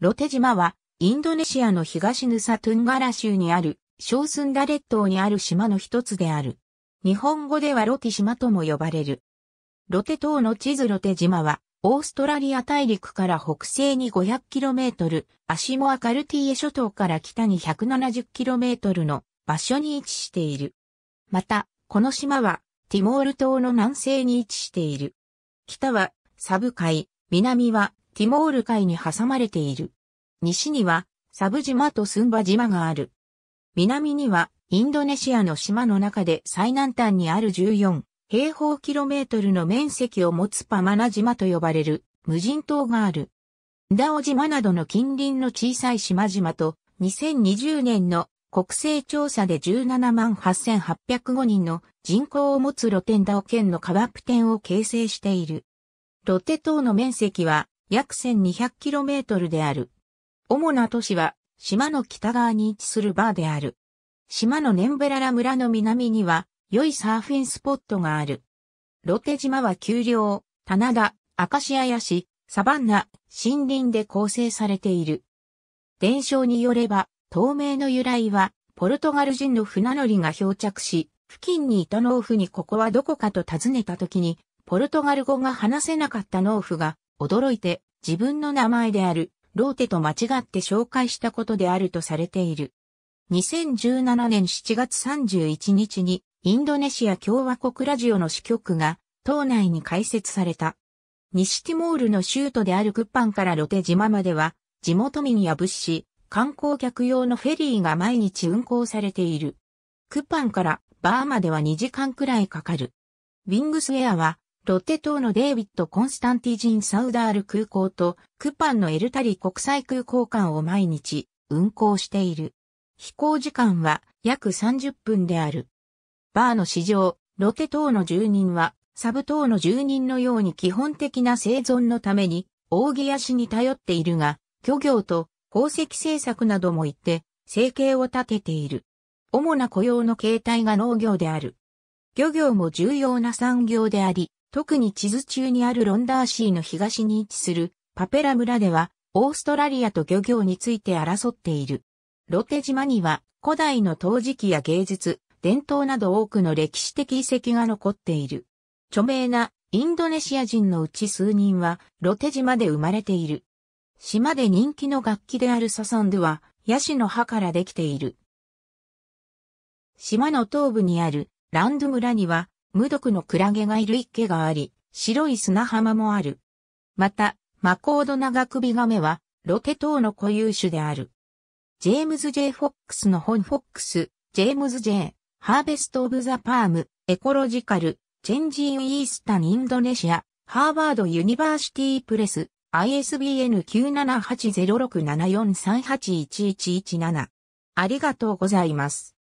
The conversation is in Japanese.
ロテ島は、インドネシアの東ヌサトゥンガラ州にある、小スンダ列島にある島の一つである。日本語ではロテ島とも呼ばれる。ロテ島の地図ロテ島は、オーストラリア大陸から北西に 500km、アシモアカルティエ諸島から北に 170km の場所に位置している。また、この島は、ティモール島の南西に位置している。北は、サブ海、南は、ティモール海に挟まれている。西には、サブ島とスンバ島がある。南には、インドネシアの島の中で最南端にある14平方キロメートルの面積を持つパマナ島と呼ばれる無人島がある。ダオ島などの近隣の小さい島々と2020年の国勢調査で17万8805人の人口を持つ露天ダオ県のカワプテンを形成している。ロテ島の面積は約 1200km である。主な都市は島の北側に位置するバーである。島のネンベララ村の南には良いサーフィンスポットがある。ロテ島は丘陵、棚田、アカシアヤシ、サバンナ、森林で構成されている。伝承によれば、透明の由来は、ポルトガル人の船乗りが漂着し、付近にいた農夫にここはどこかと尋ねた時に、ポルトガル語が話せなかった農夫が、驚いて自分の名前であるローテと間違って紹介したことであるとされている。2017年7月31日にインドネシア共和国ラジオの支局が島内に開設された。西ティモールの州都であるクッパンからロテ島までは地元民や物資、観光客用のフェリーが毎日運行されている。クッパンからバーまでは2時間くらいかかる。ウィングスウェアはロテ島のデイビッド・コンスタンティジン・サウダール空港とクパンのエルタリ国際空港間を毎日運航している。飛行時間は約30分である。バーの市場、ロテ島の住人はサブ島の住人のように基本的な生存のために扇足に頼っているが、漁業と宝石製作なども言って生計を立てている。主な雇用の形態が農業である。漁業も重要な産業であり、特に地図中にあるロンダーシーの東に位置するパペラ村では、オーストラリアと漁業について争っている。ロテ島には古代の陶磁器や芸術、伝統など多くの歴史的遺跡が残っている。著名なインドネシア人のうち数人はロテ島で生まれている。島で人気の楽器であるササンドはヤシの葉からできている。島の東部にあるランド村には無毒のクラゲがいる池があり、白い砂浜もある。また、マコードナガクビガメは、ロテ島の固有種である。ジェームズ・ジェイ・フォックスの本フォックス、ジェームズ・ジェイ、 Harvest of the Palm、Ecological Change in Eastern Indonesia、Harvard University Press、ISBN 9780674381117。ありがとうございます。